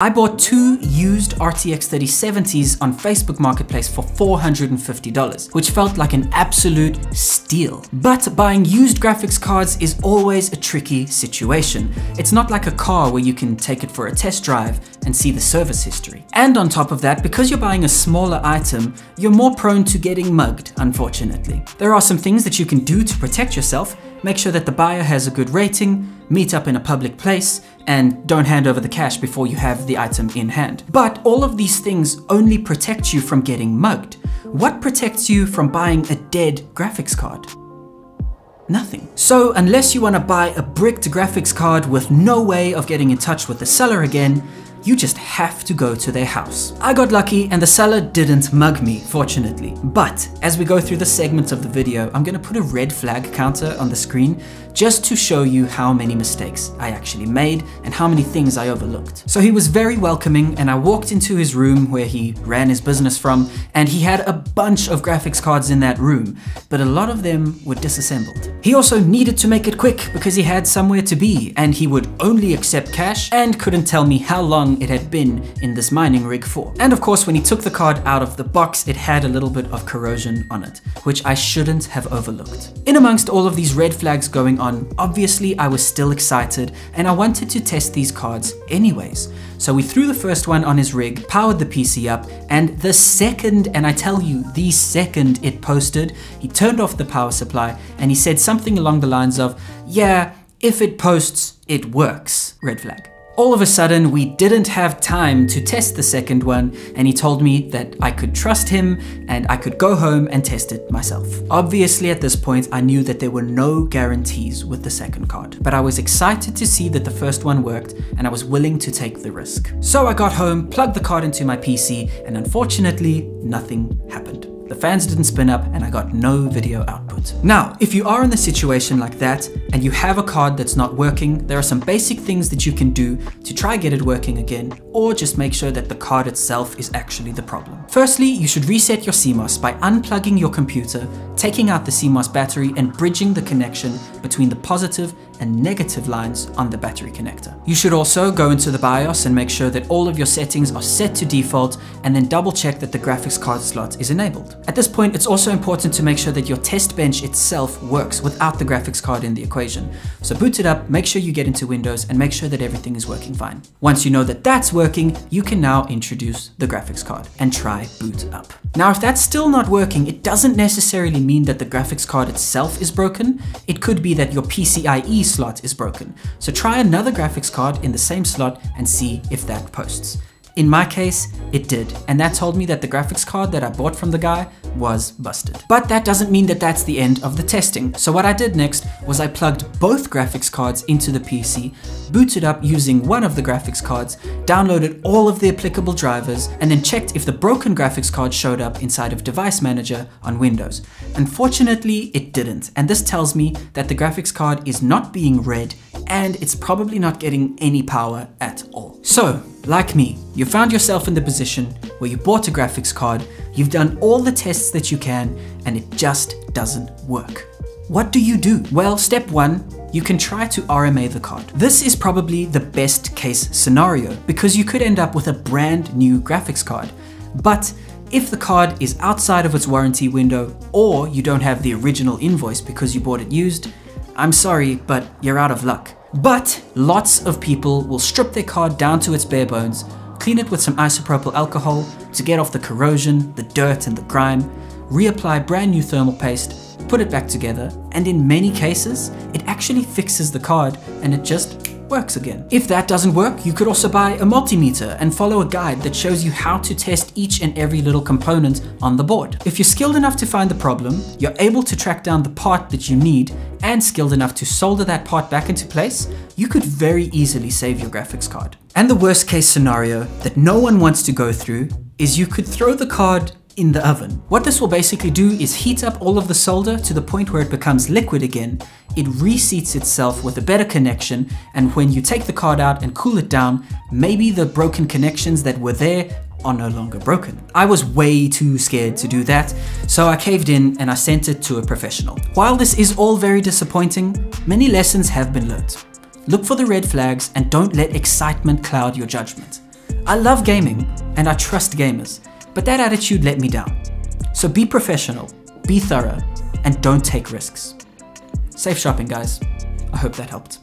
I bought two used RTX 3070s on Facebook Marketplace for $450, which felt like an absolute steal. But buying used graphics cards is always a tricky situation. It's not like a car where you can take it for a test drive and see the service history. And on top of that, because you're buying a smaller item, you're more prone to getting mugged, unfortunately. There are some things that you can do to protect yourself, make sure that the buyer has a good rating, meet up in a public place, and don't hand over the cash before you have the item in hand. But all of these things only protect you from getting mugged. What protects you from buying a dead graphics card? Nothing. So unless you want to buy a bricked graphics card with no way of getting in touch with the seller again, you just have to go to their house. I got lucky and the seller didn't mug me, fortunately. But as we go through the segments of the video, I'm gonna put a red flag counter on the screen just to show you how many mistakes I actually made and how many things I overlooked. So he was very welcoming and I walked into his room where he ran his business from and he had a bunch of graphics cards in that room, but a lot of them were disassembled. He also needed to make it quick because he had somewhere to be and he would only accept cash and couldn't tell me how long it had been in this mining rig for. And of course, when he took the card out of the box, it had a little bit of corrosion on it, which I shouldn't have overlooked. In amongst all of these red flags going on obviously I was still excited and I wanted to test these cards anyways. So we threw the first one on his rig, powered the PC up, and the second, and I tell you, the second it posted, he turned off the power supply and he said something along the lines of, yeah, if it posts, it works, red flag. All of a sudden, we didn't have time to test the second one, and he told me that I could trust him and I could go home and test it myself. Obviously, at this point, I knew that there were no guarantees with the second card, but I was excited to see that the first one worked and I was willing to take the risk. So I got home, plugged the card into my PC, and unfortunately, nothing happened. The fans didn't spin up and I got no video output. Now, if you are in a situation like that and you have a card that's not working, there are some basic things that you can do to try get it working again or just make sure that the card itself is actually the problem. Firstly, you should reset your CMOS by unplugging your computer, taking out the CMOS battery and bridging the connection between the positive and negative lines on the battery connector. You should also go into the BIOS and make sure that all of your settings are set to default and then double check that the graphics card slot is enabled. At this point, it's also important to make sure that your test bench itself works without the graphics card in the equation. So boot it up, make sure you get into Windows and make sure that everything is working fine. Once you know that that's working, you can now introduce the graphics card and try boot up. Now, if that's still not working, it doesn't necessarily mean that the graphics card itself is broken. It could be that your PCIe slot is broken. So try another graphics card in the same slot and see if that posts. In my case, it did, and that told me that the graphics card that I bought from the guy was busted. But that doesn't mean that that's the end of the testing. So what I did next was I plugged both graphics cards into the PC, booted up using one of the graphics cards, downloaded all of the applicable drivers, and then checked if the broken graphics card showed up inside of Device Manager on Windows. Unfortunately, it didn't, and this tells me that the graphics card is not being read and it's probably not getting any power at all. So, like me, you found yourself in the position where you bought a graphics card, you've done all the tests that you can, and it just doesn't work. What do you do? Well, step one, you can try to RMA the card. This is probably the best case scenario because you could end up with a brand new graphics card. But if the card is outside of its warranty window or you don't have the original invoice because you bought it used, I'm sorry, but you're out of luck. But lots of people will strip their card down to its bare bones, clean it with some isopropyl alcohol to get off the corrosion, the dirt and the grime, reapply brand new thermal paste, put it back together, and in many cases, it actually fixes the card and it just works again. If that doesn't work, you could also buy a multimeter and follow a guide that shows you how to test each and every little component on the board. If you're skilled enough to find the problem, you're able to track down the part that you need and skilled enough to solder that part back into place, you could very easily save your graphics card. And the worst case scenario that no one wants to go through is you could throw the card in the oven. What this will basically do is heat up all of the solder to the point where it becomes liquid again. It reseats itself with a better connection and when you take the card out and cool it down, maybe the broken connections that were there are no longer broken. I was way too scared to do that, so I caved in and I sent it to a professional. While this is all very disappointing, many lessons have been learned. Look for the red flags and don't let excitement cloud your judgment. I love gaming and I trust gamers, but that attitude let me down. So be professional, be thorough, and don't take risks. Safe shopping, guys. I hope that helped.